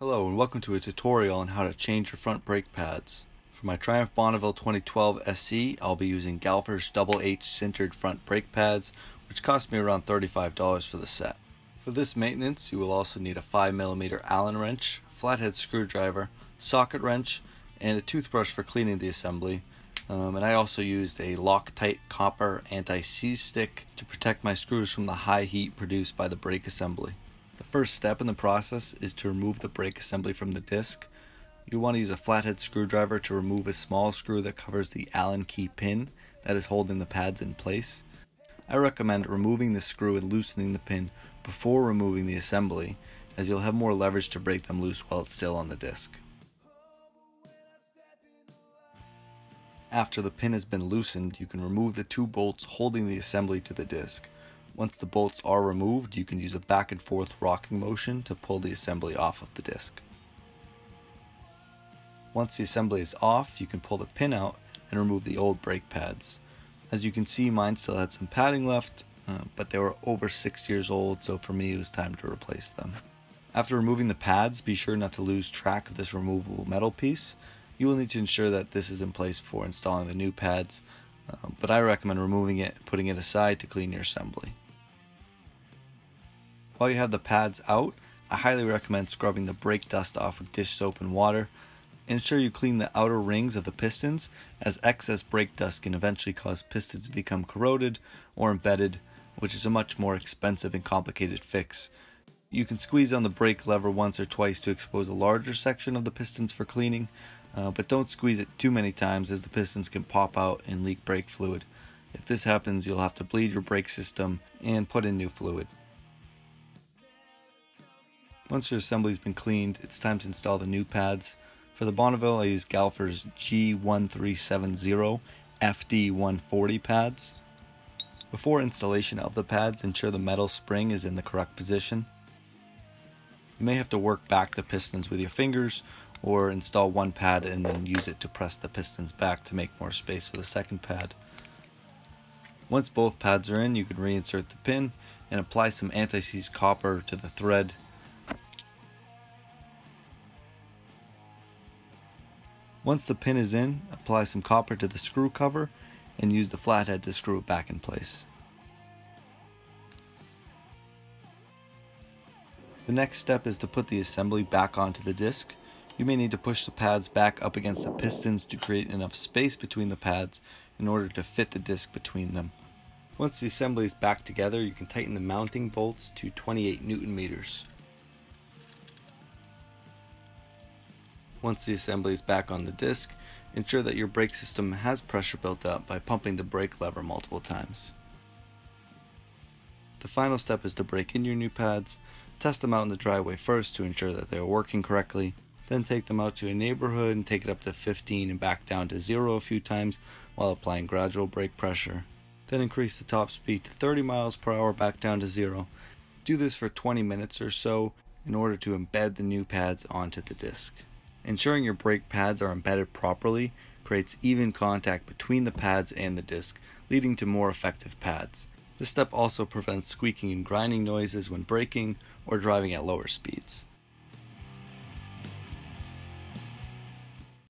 Hello and welcome to a tutorial on how to change your front brake pads. For my Triumph Bonneville 2012 SE, I'll be using Galfers Double H sintered front brake pads, which cost me around $35 for the set. For this maintenance, you will also need a 5mm Allen wrench, flathead screwdriver, socket wrench, and a toothbrush for cleaning the assembly. Um, and I also used a Loctite copper anti-seize stick to protect my screws from the high heat produced by the brake assembly. The first step in the process is to remove the brake assembly from the disc. You want to use a flathead screwdriver to remove a small screw that covers the Allen key pin that is holding the pads in place. I recommend removing the screw and loosening the pin before removing the assembly as you'll have more leverage to break them loose while it's still on the disc. After the pin has been loosened, you can remove the two bolts holding the assembly to the disc. Once the bolts are removed, you can use a back and forth rocking motion to pull the assembly off of the disc. Once the assembly is off, you can pull the pin out and remove the old brake pads. As you can see, mine still had some padding left, uh, but they were over 6 years old, so for me it was time to replace them. After removing the pads, be sure not to lose track of this removable metal piece. You will need to ensure that this is in place before installing the new pads, uh, but I recommend removing it, putting it aside to clean your assembly. While you have the pads out, I highly recommend scrubbing the brake dust off with dish soap and water. Ensure you clean the outer rings of the pistons, as excess brake dust can eventually cause pistons to become corroded or embedded, which is a much more expensive and complicated fix. You can squeeze on the brake lever once or twice to expose a larger section of the pistons for cleaning, uh, but don't squeeze it too many times as the pistons can pop out and leak brake fluid. If this happens, you'll have to bleed your brake system and put in new fluid. Once your assembly's been cleaned, it's time to install the new pads. For the Bonneville, I use Galfer's G1370 FD140 pads. Before installation of the pads, ensure the metal spring is in the correct position. You may have to work back the pistons with your fingers or install one pad and then use it to press the pistons back to make more space for the second pad. Once both pads are in, you can reinsert the pin and apply some anti-seize copper to the thread Once the pin is in, apply some copper to the screw cover and use the flathead to screw it back in place. The next step is to put the assembly back onto the disc. You may need to push the pads back up against the pistons to create enough space between the pads in order to fit the disc between them. Once the assembly is back together, you can tighten the mounting bolts to 28 newton meters. Once the assembly is back on the disc, ensure that your brake system has pressure built up by pumping the brake lever multiple times. The final step is to break in your new pads, test them out in the driveway first to ensure that they are working correctly, then take them out to a neighborhood and take it up to 15 and back down to 0 a few times while applying gradual brake pressure. Then increase the top speed to 30 miles per hour back down to 0. Do this for 20 minutes or so in order to embed the new pads onto the disc. Ensuring your brake pads are embedded properly creates even contact between the pads and the disc, leading to more effective pads. This step also prevents squeaking and grinding noises when braking or driving at lower speeds.